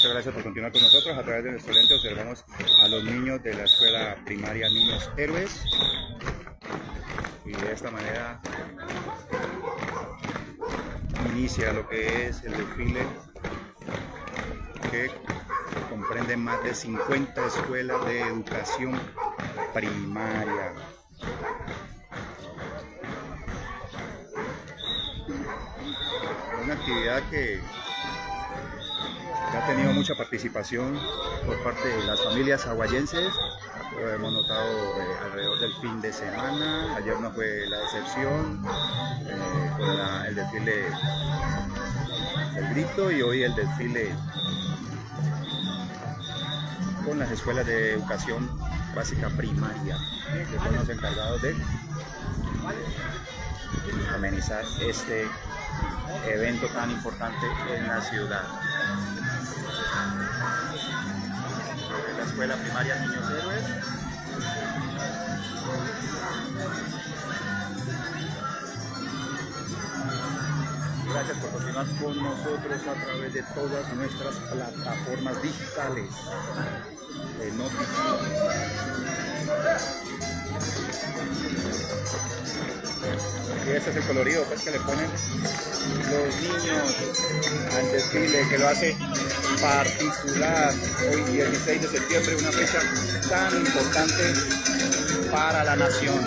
Muchas gracias por continuar con nosotros. A través de nuestro lente observamos a los niños de la escuela primaria Niños Héroes. Y de esta manera inicia lo que es el desfile que comprende más de 50 escuelas de educación primaria. Una actividad que ha tenido mucha participación por parte de las familias aguayenses. Lo hemos notado eh, alrededor del fin de semana. Ayer no fue la excepción eh, con el desfile del grito y hoy el desfile con las escuelas de educación básica primaria, que son los encargados de amenizar este evento tan importante en la ciudad. La escuela primaria Niños Héroes. Gracias por continuar con nosotros a través de todas nuestras plataformas digitales ese es el colorido pues, que le ponen los niños al desfile, que lo hace particular. Hoy 16 de septiembre, una fecha tan importante para la nación,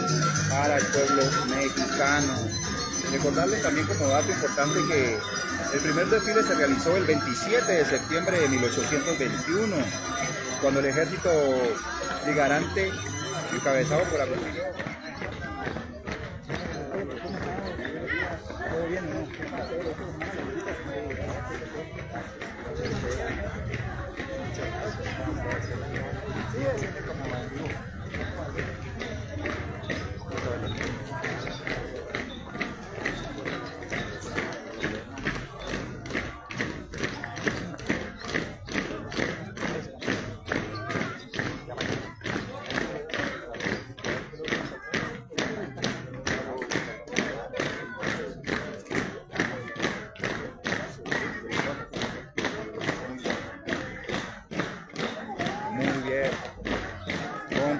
para el pueblo mexicano. Recordarles también como dato importante que el primer desfile se realizó el 27 de septiembre de 1821, cuando el ejército trigarante, encabezado por Agustín Thank you.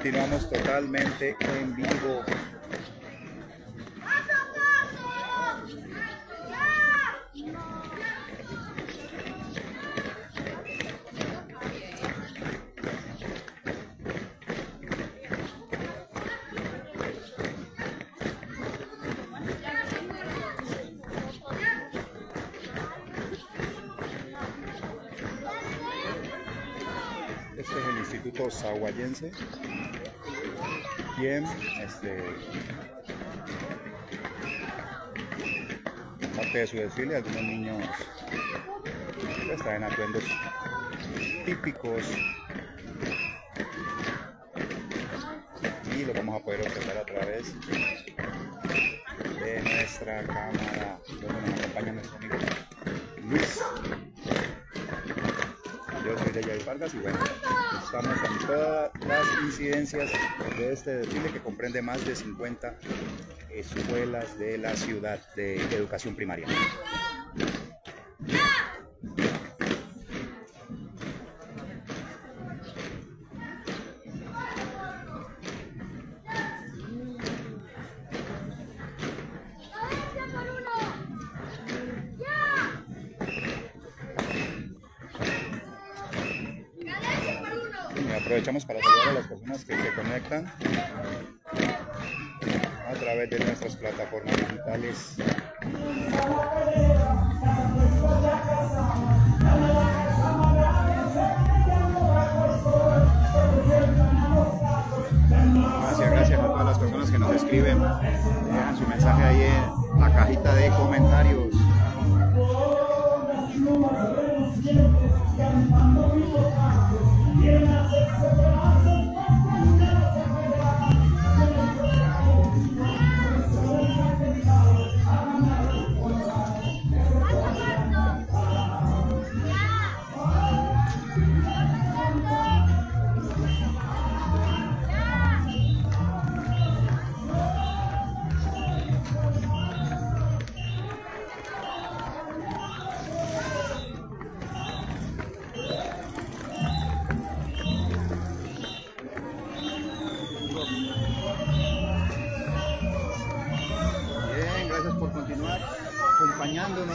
Continuamos totalmente en vivo. Este es el Instituto Sahuayense, quien este, parte de su desfile, algunos niños pues, traen atuendos típicos. Y lo vamos a poder observar a través de nuestra cámara. Donde nos acompaña nuestro amigo Luis. Yo soy de Vargas y bueno, estamos en todas las incidencias de este desfile que comprende más de 50 escuelas de la ciudad de educación primaria. aprovechamos para saludar a las personas que se conectan a través de nuestras plataformas digitales. Gracias, gracias a todas las personas que nos escriben. Dejan su mensaje ahí en la cajita de comentarios.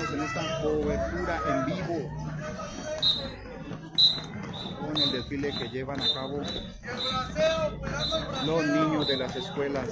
Acompañándonos en esta cobertura en vivo con el desfile que llevan a cabo los niños de las escuelas.